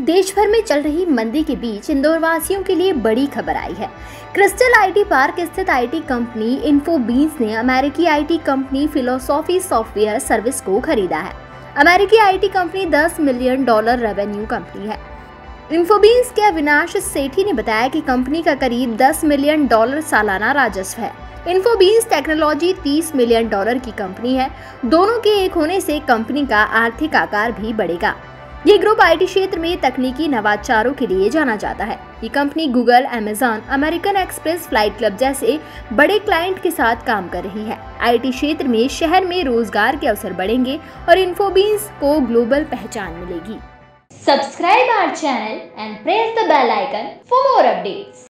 देश भर में चल रही मंदी के बीच इंदौर वासियों के लिए बड़ी खबर आई है। क्रिस्टल आईटी पार्क स्थित आईटी कंपनी इन्फोबीन्स ने अमेरिकी IT company philosophy software service को खरीदा है। अमेरिकी IT company 10 million dollar revenue company है। इन्फोबीन्स के अविनाश सेठी ने बताया कि कंपनी का करीब 10 मिलियन डॉलर सालाना राजस्व है। इन्फोबीन्स टेक्नोलॉजी 30 मिलियन डॉलर की कंपनी है। दोनों के एक होने से कंपनी का आर्थिक आकार भी बढ़ेगा। ये ग्रुप आईटी क्षेत्र में तकनीकी नवाचारों के लिए जाना जाता है। ये company Google, Amazon, American Express flight club जैसे बड़े क्लाइंट के साथ काम कर रही है। आईटी क्षेत्र में शहर में रोज़गार के अवसर बढ़ेंगे और इन्फोबीन्स को ग्लोबल पहचान मिलेगी। Subscribe our channel and press the bell icon for more updates.